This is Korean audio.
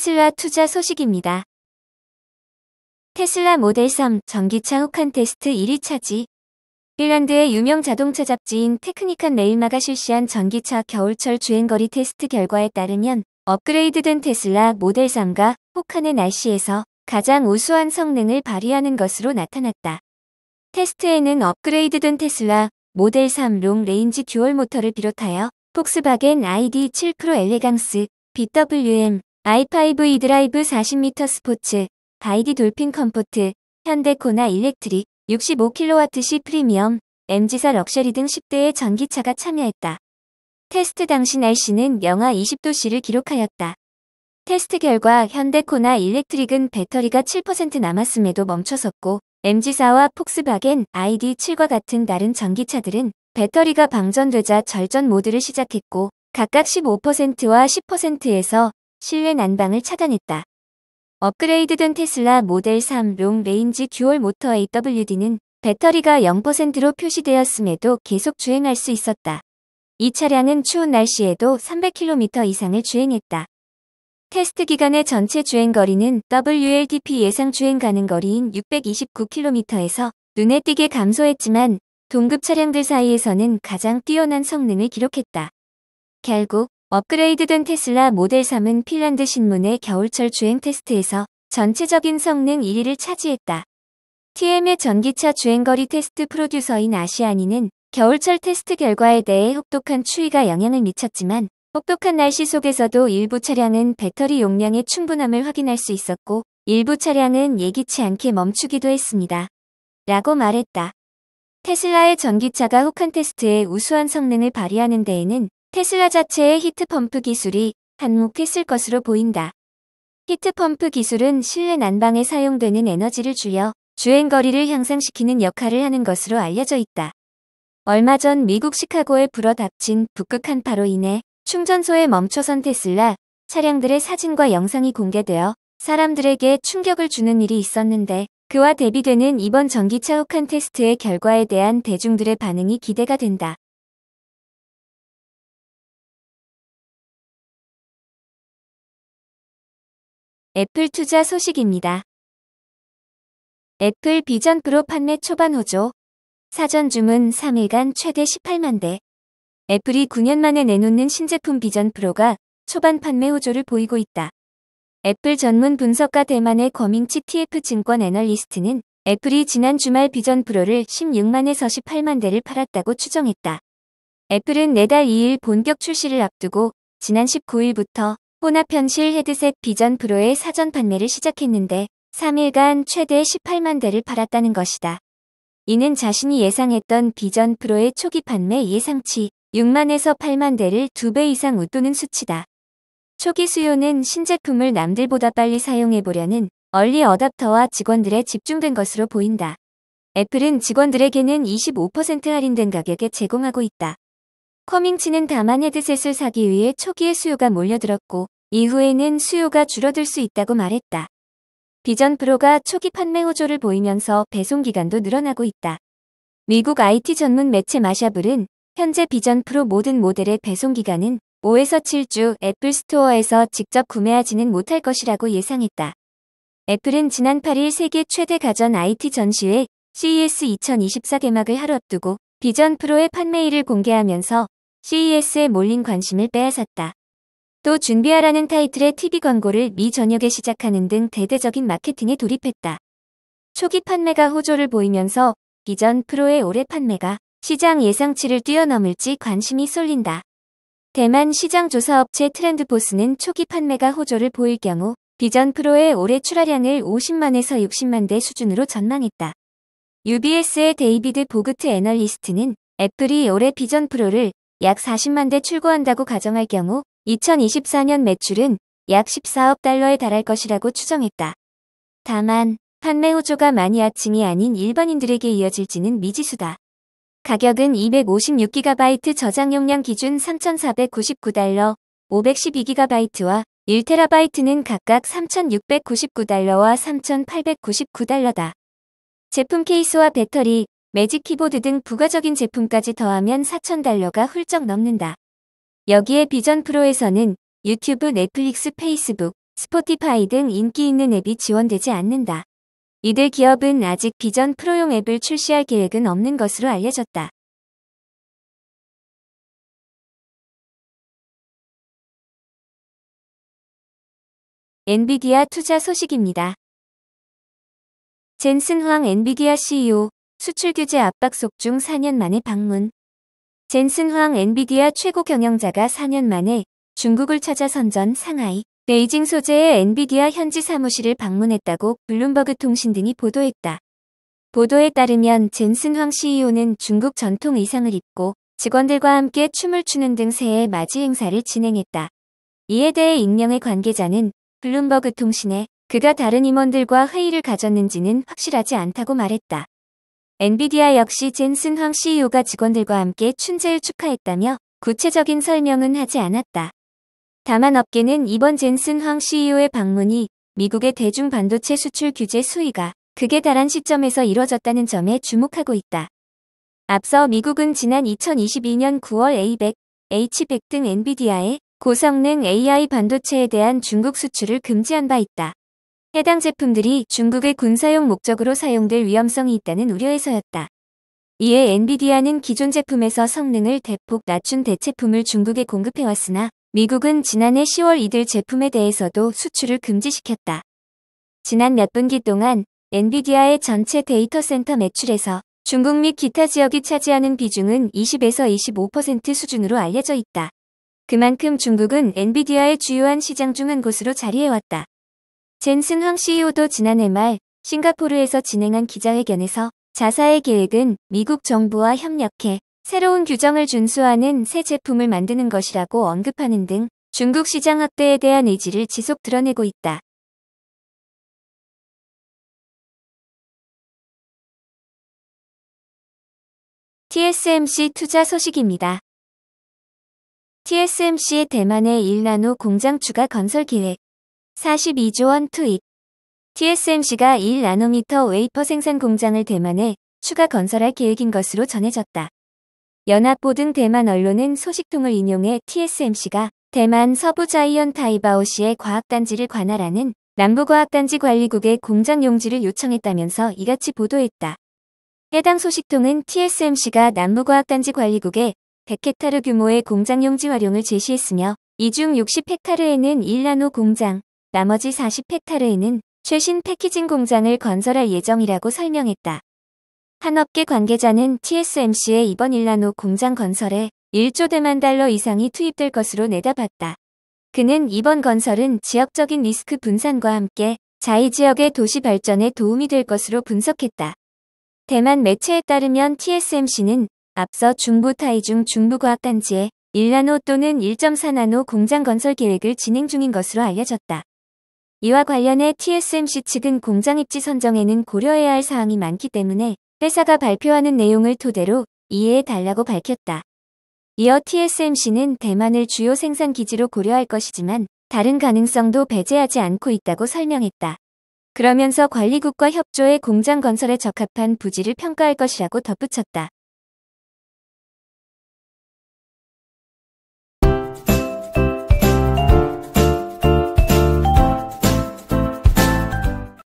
테슬라 투자 소식입니다. 테슬라 모델 3 전기차 혹한 테스트 1위 차지. 핀란드의 유명 자동차 잡지인 테크니칸 마일마가 실시한 전기차 겨울철 주행거리 테스트 결과에 따르면 업그레이드된 테슬라 모델 3가 혹한의 날씨에서 가장 우수한 성능을 발휘하는 것으로 나타났다. 테스트에는 업그레이드된 테슬라 모델 3 Long Range Dual 모터를 비롯하여 폭스바겐 ID7 Pro Elegance, BWM, i5 이드라이브 40m 스포츠, 바이디 돌핀 컴포트, 현대 코나 Electric, 65kWh 프리미엄, MG4 Luxury 등 10대의 전기차가 참여했다. 테스트 당시 날씨는 영하 20도씨를 기록하였다. 테스트 결과 현대코나 Electric은 배터리가 7% 남았음에도 멈춰섰고 MG4와 폭스바겐 ID7과 같은 다른 전기차들은 배터리가 방전되자 절전 모드를 시작했고 각각 15%와 10%에서 실내 난방을 차단했다. 업그레이드된 테슬라 모델 3 Long Range Dual Motor AWD는 배터리가 0%로 표시되었음에도 계속 주행할 수 있었다. 이 차량은 추운 날씨에도 300km 이상을 주행했다. 테스트 기간의 전체 주행 거리는 WLTP 예상 주행 가능 거리인 629km에서 눈에 띄게 감소했지만 동급 차량들 사이에서는 가장 뛰어난 성능을 기록했다. 결국 업그레이드된 테슬라 모델 3은 핀란드 신문의 겨울철 주행 테스트에서 전체적인 성능 1위를 차지했다. TM의 전기차 주행거리 테스트 프로듀서인 아시아니는 겨울철 테스트 결과에 대해 혹독한 추위가 영향을 미쳤지만 혹독한 날씨 속에서도 일부 차량은 배터리 용량의 충분함을 확인할 수 있었고 일부 차량은 예기치 않게 멈추기도 했습니다. 라고 말했다. 테슬라의 전기차가 혹한 테스트에 우수한 성능을 발휘하는 데에는 테슬라 자체의 히트펌프 기술이 한몫했을 것으로 보인다. 히트펌프 기술은 실내 난방에 사용되는 에너지를 줄여 주행거리를 향상시키는 역할을 하는 것으로 알려져 있다. 얼마 전 미국 시카고에 불어 닥친 북극 한파로 인해 충전소에 멈춰선 테슬라 차량들의 사진과 영상이 공개되어 사람들에게 충격을 주는 일이 있었는데 그와 대비되는 이번 전기차 혹한 테스트의 결과에 대한 대중들의 반응이 기대가 된다. 애플 투자 소식입니다. 애플 비전 프로 판매 초반 호조. 사전 주문 3일간 최대 18만 대. 애플이 9년 만에 내놓는 신제품 비전 프로가 초반 판매 호조를 보이고 있다. 애플 전문 분석가 대만의 궈밍치 TF증권 애널리스트는 애플이 지난 주말 비전 프로를 16만에서 18만 대를 팔았다고 추정했다. 애플은 내달 2일 본격 출시를 앞두고 지난 19일부터 혼합 현실 헤드셋 비전 프로의 사전 판매를 시작했는데 3일간 최대 18만 대를 팔았다는 것이다. 이는 자신이 예상했던 비전 프로의 초기 판매 예상치 6만에서 8만 대를 2배 이상 웃도는 수치다. 초기 수요는 신제품을 남들보다 빨리 사용해보려는 얼리 어답터와 직원들의 집중된 것으로 보인다. 애플은 직원들에게는 25% 할인된 가격에 제공하고 있다. 궈밍치는 다만 헤드셋을 사기 위해 초기에 수요가 몰려들었고 이후에는 수요가 줄어들 수 있다고 말했다. 비전 프로가 초기 판매 호조를 보이면서 배송 기간도 늘어나고 있다. 미국 IT 전문 매체 마샤블은 현재 비전 프로 모든 모델의 배송 기간은 5에서 7주 애플 스토어에서 직접 구매하지는 못할 것이라고 예상했다. 애플은 지난 8일 세계 최대 가전 IT 전시회 CES 2024 개막을 하루 앞두고 비전 프로의 판매일을 공개하면서 CES에 몰린 관심을 빼앗았다. 또 준비하라는 타이틀의 TV 광고를 미 전역에 시작하는 등 대대적인 마케팅에 돌입했다. 초기 판매가 호조를 보이면서 비전 프로의 올해 판매가 시장 예상치를 뛰어넘을지 관심이 쏠린다. 대만 시장 조사 업체 트렌드포스는 초기 판매가 호조를 보일 경우 비전 프로의 올해 출하량을 50만에서 60만 대 수준으로 전망했다. UBS의 데이비드 보그트 애널리스트는 애플이 올해 비전 프로를 약 40만 대 출고한다고 가정할 경우 2024년 매출은 약 14억 달러에 달할 것이라고 추정했다. 다만 판매 호조가 마니아층이 아닌 일반인들에게 이어질지는 미지수다. 가격은 256GB 저장 용량 기준 3,499달러, 512GB와 1TB는 각각 3,699달러와 3,899달러다. 제품 케이스와 배터리, 매직 키보드 등 부가적인 제품까지 더하면 4,000달러가 훌쩍 넘는다. 여기에 비전 프로에서는 유튜브, 넷플릭스, 페이스북, 스포티파이 등 인기 있는 앱이 지원되지 않는다. 이들 기업은 아직 비전 프로용 앱을 출시할 계획은 없는 것으로 알려졌다. 엔비디아 투자 소식입니다. 젠슨 황 엔비디아 CEO 수출 규제 압박 속 중 4년 만에 방문. 젠슨 황 엔비디아 최고 경영자가 4년 만에 중국을 찾아 선전 상하이, 베이징 소재의 엔비디아 현지 사무실을 방문했다고 블룸버그 통신 등이 보도했다. 보도에 따르면 젠슨 황 CEO는 중국 전통 의상을 입고 직원들과 함께 춤을 추는 등 새해 맞이 행사를 진행했다. 이에 대해 익명의 관계자는 블룸버그 통신에 그가 다른 임원들과 회의를 가졌는지는 확실하지 않다고 말했다. 엔비디아 역시 젠슨 황 CEO가 직원들과 함께 춘제를 축하했다며 구체적인 설명은 하지 않았다. 다만 업계는 이번 젠슨 황 CEO의 방문이 미국의 대중 반도체 수출 규제 수위가 극에 달한 시점에서 이뤄졌다는 점에 주목하고 있다. 앞서 미국은 지난 2022년 9월 A100, H100 등 엔비디아의 고성능 AI 반도체에 대한 중국 수출을 금지한 바 있다. 해당 제품들이 중국의 군사용 목적으로 사용될 위험성이 있다는 우려에서였다. 이에 엔비디아는 기존 제품에서 성능을 대폭 낮춘 대체품을 중국에 공급해왔으나 미국은 지난해 10월 이들 제품에 대해서도 수출을 금지시켰다. 지난 몇 분기 동안 엔비디아의 전체 데이터 센터 매출에서 중국 및 기타 지역이 차지하는 비중은 20에서 25% 수준으로 알려져 있다. 그만큼 중국은 엔비디아의 주요한 시장 중 한 곳으로 자리해왔다. 젠슨 황 CEO도 지난해 말 싱가포르에서 진행한 기자회견에서 자사의 계획은 미국 정부와 협력해 새로운 규정을 준수하는 새 제품을 만드는 것이라고 언급하는 등 중국 시장 확대에 대한 의지를 지속 드러내고 있다. TSMC 투자 소식입니다. TSMC의 대만에 1나노 공장 추가 건설 계획 42조 원 투입 TSMC가 1나노미터 웨이퍼 생산 공장을 대만에 추가 건설할 계획인 것으로 전해졌다. 연합보 등 대만 언론은 소식통을 인용해 TSMC가 대만 서부 자이현 타이바오시의 과학단지를 관할하는 남부과학단지 관리국에 공장 용지를 요청했다면서 이같이 보도했다. 해당 소식통은 TSMC가 남부과학단지 관리국에 100헥타르 규모의 공장 용지 활용을 제시했으며 이 중 60헥타르에는 1나노 공장, 나머지 40헥타르에는 최신 패키징 공장을 건설할 예정이라고 설명했다. 한 업계 관계자는 TSMC의 이번 1나노 공장 건설에 1조 대만 달러 이상이 투입될 것으로 내다봤다. 그는 이번 건설은 지역적인 리스크 분산과 함께 자이 지역의 도시 발전에 도움이 될 것으로 분석했다. 대만 매체에 따르면 TSMC는 앞서 중부 타이중 중부과학단지에 1나노 또는 1.4나노 공장 건설 계획을 진행 중인 것으로 알려졌다. 이와 관련해 TSMC 측은 공장 입지 선정에는 고려해야 할 사항이 많기 때문에 회사가 발표하는 내용을 토대로 이해해 달라고 밝혔다. 이어 TSMC는 대만을 주요 생산 기지로 고려할 것이지만 다른 가능성도 배제하지 않고 있다고 설명했다. 그러면서 관리국과 협조해 공장 건설에 적합한 부지를 평가할 것이라고 덧붙였다.